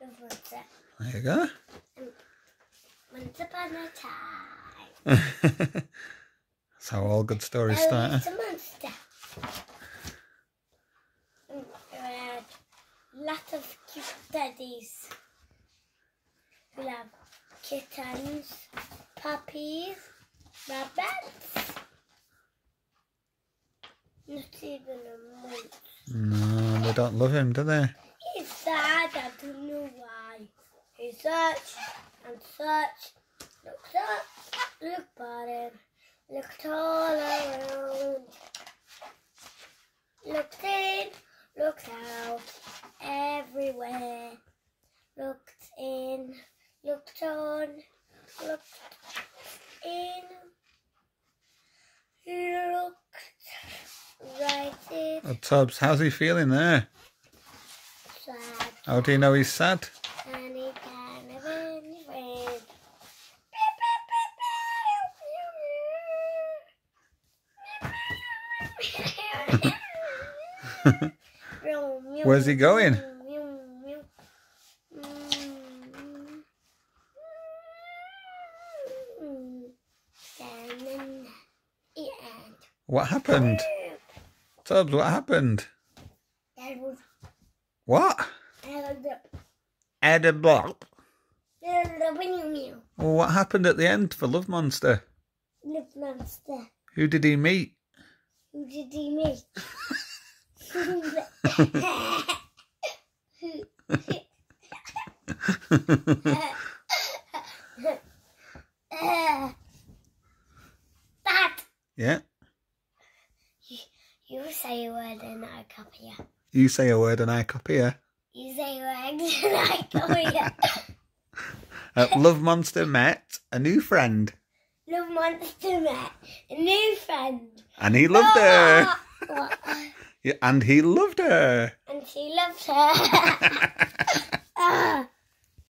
There you go. Once upon a time. That's how all good stories oh, start. was a monster. Lots of cute daddies who have kittens, puppies, rabbits. Not even a mouse. No, they don't love him, do they? Sad, I don't know why. He searched and searched, looked up, looked bottom, looked all around. Looked in, looked out, everywhere. Looked in, looked on, looked in, looked right in, Oh, Tubbs, how's he feeling there? How do you know he's sad? Any kind of anything. Where's he going? And then the end. What happened? Tubbs, what happened? What? That was the Edible. the meow meow. Well, what happened at the end for Love Monster? Love monster. Who did he meet? Who did he meet? that yeah. you say a word and I copy it. You say a word and I copy her. You say a word and I copy it. Uh, Love Monster met a new friend Love monster met a new friend. and he loved her. What? Yeah, and he loved her. And she loved her.